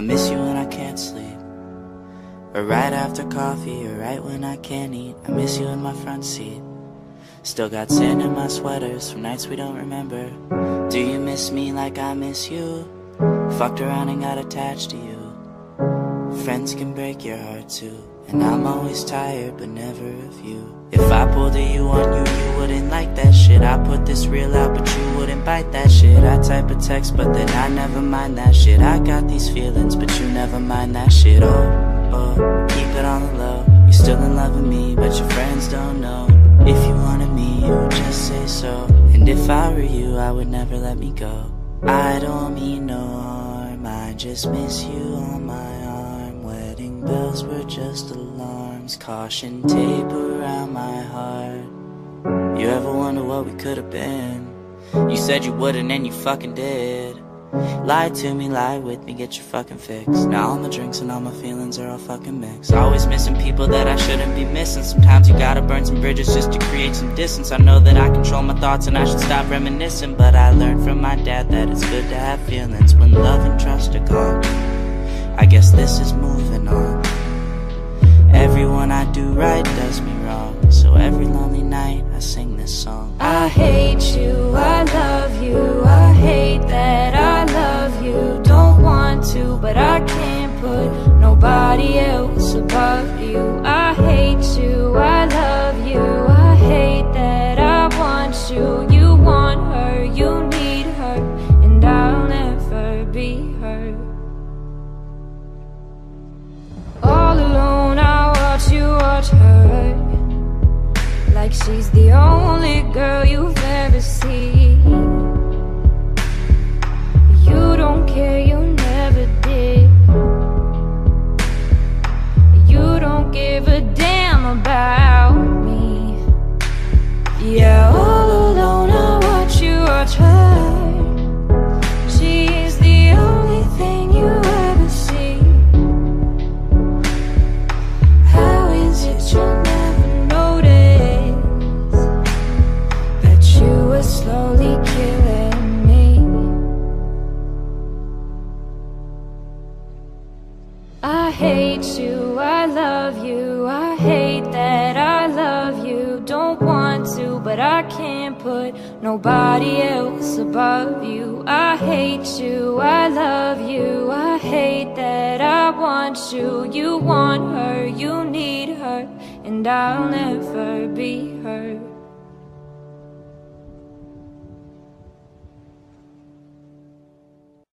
I miss you when I can't sleep. Or right after coffee, or right when I can't eat. I miss you in my front seat. Still got sand in my sweaters from nights we don't remember. Do you miss me like I miss you? Fucked around and got attached to you. Friends can break your heart too. And I'm always tired, but never of you. If I pulled a you on you, you wouldn't like that shit. I put this real out, but you wouldn't bite that shit. I type a text, but then I never mind that shit. I got these feelings, but you never mind that shit. Oh oh Keep it on the low You're still in love with me But your friends don't know If you wanted me, you would just say so And if I were you, I would never let me go I don't mean no harm I just miss you on my arm Wedding bells were just alarms Caution tape around my heart You ever wonder what we could have been? You said you wouldn't and you fucking did. Lie to me, lie with me, get your fucking fix Now all my drinks and all my feelings are all fucking mixed. Always missing people that I shouldn't be missing. Sometimes you gotta burn some bridges just to create some distance. I know that I control my thoughts and I should stop reminiscing But I learned from my dad that it's good to have feelings When love and trust are gone. I guess this is moving on. Everyone I do right does me wrong Every lonely night I sing this song. I hate you, I love you, I hate that I love you. Don't want to, but I can't put nobody else above you she's the only girl you've ever seen. You don't care, you never did. You don't give a damn about me. Yeah, I hate you, I love you I hate that I love you. Don't want to, but I can't put nobody else above you. I hate you, I love you I hate that I want you. You want her, you need her And I'll never be